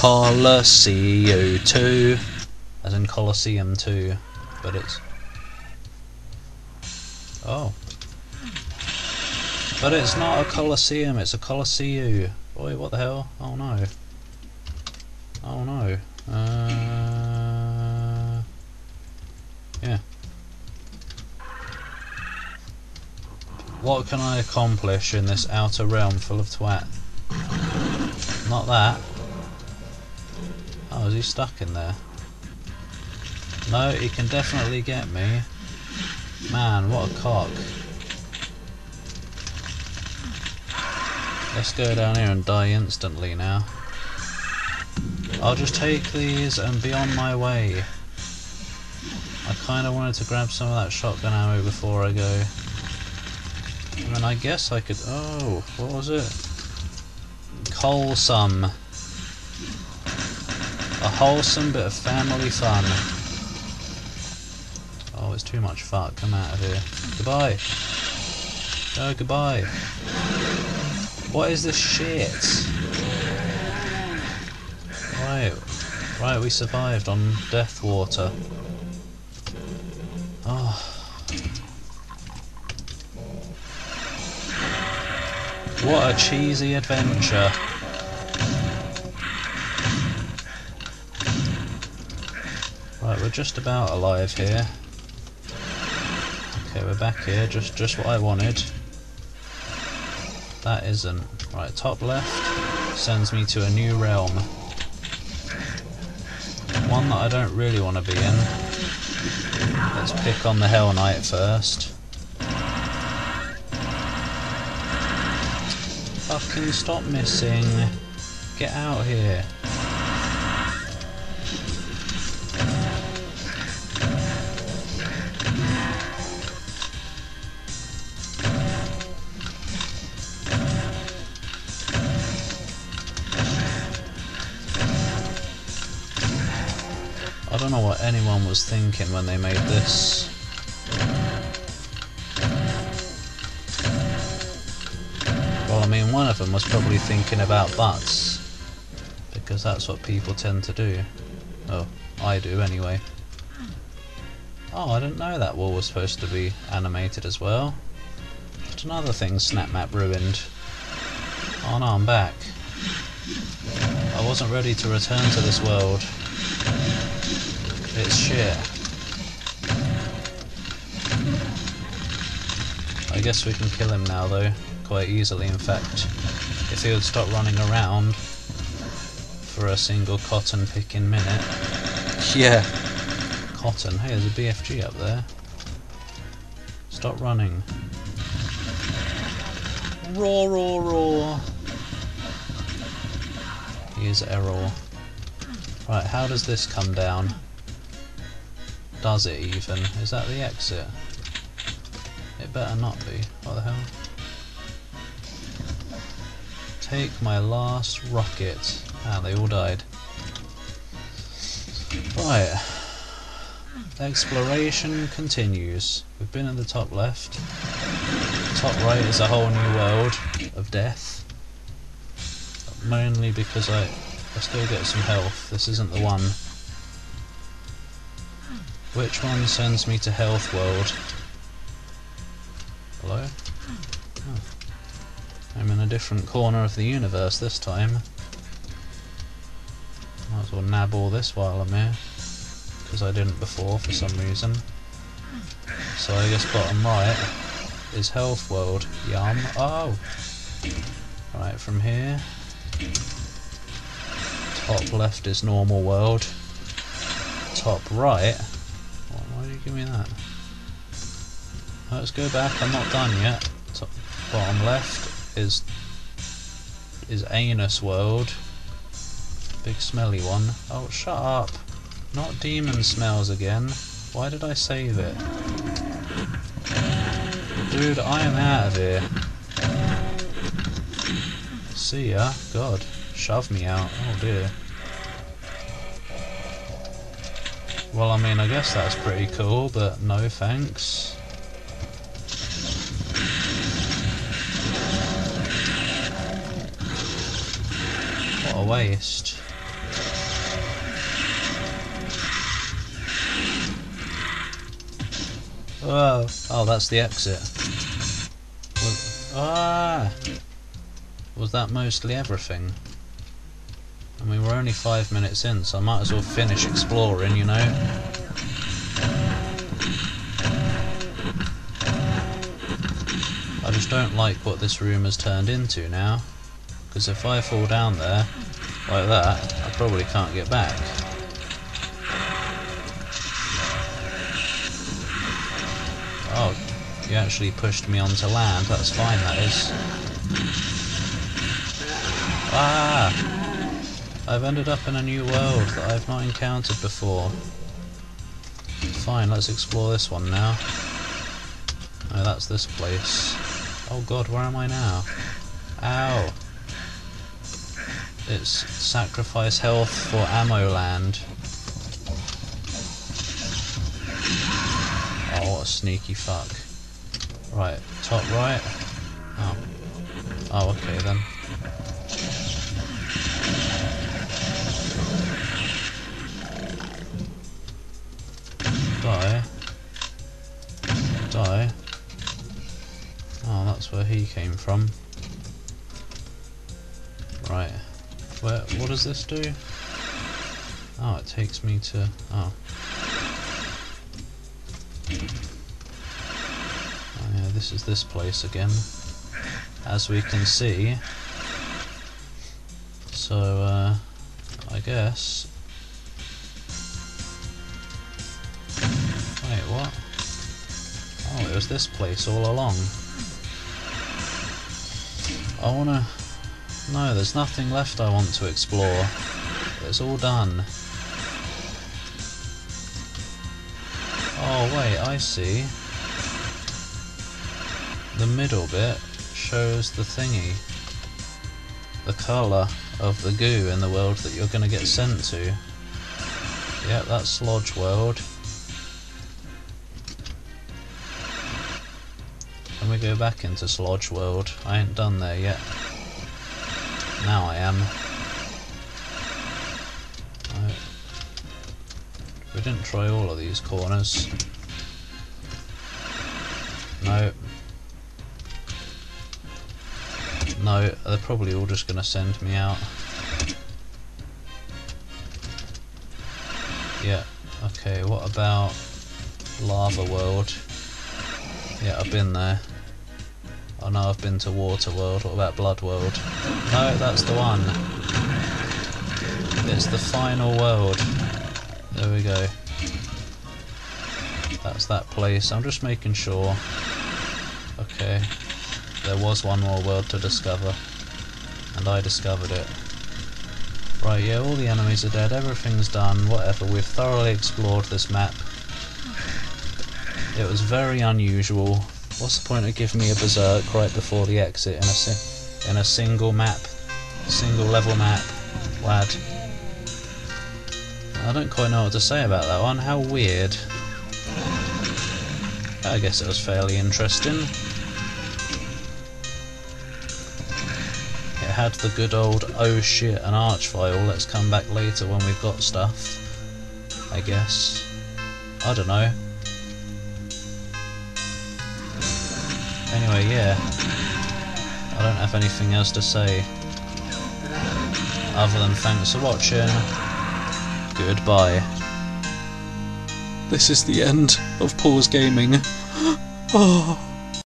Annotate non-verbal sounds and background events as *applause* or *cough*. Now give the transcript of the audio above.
Colosseum 2. As in Colosseum 2. But it's... Oh. But it's not a Colosseum, it's a Colosseum. Boy, what the hell? Oh no. Oh no. Uh, yeah. What can I accomplish in this outer realm full of twat? Not that. Oh, is he stuck in there? No, he can definitely get me. Man, what a cock. Let's go down here and die instantly now. I'll just take these and be on my way. I kinda wanted to grab some of that shotgun ammo before I go. I mean, I guess I could... Oh, what was it? Wholesome. A wholesome bit of family fun. Oh, it's too much fuck. Come out of here. Goodbye. Oh, goodbye. What is this shit? Right. Right, we survived on Death Water. Oh. What a cheesy adventure. Right, we're just about alive here. Okay, we're back here, just just what I wanted. That isn't. Right, top left sends me to a new realm. One that I don't really want to be in. Let's pick on the Hell Knight first. Fucking stop missing. Get out here. I don't know what anyone was thinking when they made this. Well, I mean, one of them was probably thinking about butts. Because that's what people tend to do. Oh, I do anyway. Oh, I didn't know that wall was supposed to be animated as well. Just another thing SnapMap ruined. Oh no, I'm back. I wasn't ready to return to this world. It's shit. I guess we can kill him now though, quite easily in fact. If he would stop running around for a single cotton picking minute. Yeah. Cotton. Hey, there's a BFG up there. Stop running. Roar, roar, roar. Here's error. Right, how does this come down? Does it even? Is that the exit? It better not be. What the hell? Take my last rocket. Ah, they all died. Right. Exploration continues. We've been in the top left. Top right is a whole new world of death. Mainly because I, I still get some health. This isn't the one. Which one sends me to Health World? Hello? Oh. I'm in a different corner of the universe this time. Might as well nab all this while I'm here. Because I didn't before for some reason. So I guess bottom right is Health World. Yum. Oh! Right, from here. Top left is Normal World. Top right give me that? Let's go back, I'm not done yet. Top, bottom left is is Anus World. Big smelly one. Oh, shut up. Not demon smells again. Why did I save it? Dude, I am out of here. See ya. God. Shove me out. Oh dear. Well, I mean, I guess that's pretty cool, but no thanks. What a waste. Oh, oh, that's the exit. Was, ah, was that mostly everything? I mean, we're only five minutes in, so I might as well finish exploring, you know? I just don't like what this room has turned into now. Because if I fall down there, like that, I probably can't get back. Oh, you actually pushed me onto land, that's fine that is. Ah! I've ended up in a new world that I've not encountered before. Fine, let's explore this one now. Oh, that's this place. Oh god, where am I now? Ow! It's sacrifice health for ammo land. Oh, what a sneaky fuck. Right, top right. Oh. Oh, okay then. Die. Die. Oh, that's where he came from. Right. Where, what does this do? Oh, it takes me to... Oh. Oh yeah, this is this place again. As we can see. So, uh, I guess... was this place all along. I wanna... No, there's nothing left I want to explore. It's all done. Oh wait, I see. The middle bit shows the thingy. The colour of the goo in the world that you're to get sent to. Yep, that's Lodge World. We go back into Slodge World? I ain't done there yet. Now I am. Right. We didn't try all of these corners. No. No, they're probably all just going to send me out. Yeah, okay, what about Lava World? Yeah, I've been there. I know I've been to Water World. What about Blood World? No, that's the one. It's the final world. There we go. That's that place. I'm just making sure. Okay. There was one more world to discover. And I discovered it. Right, yeah, all the enemies are dead, everything's done, whatever. We've thoroughly explored this map. It was very unusual. What's the point of giving me a berserk right before the exit in a si in a single map, single level map, lad? I don't quite know what to say about that one. How weird. I guess it was fairly interesting. It had the good old oh shit an archvile. Let's come back later when we've got stuff. I guess. I don't know. Anyway, yeah. I don't have anything else to say. Other than thanks for watching. Goodbye. This is the end of Paul's Gaming. *gasps* oh.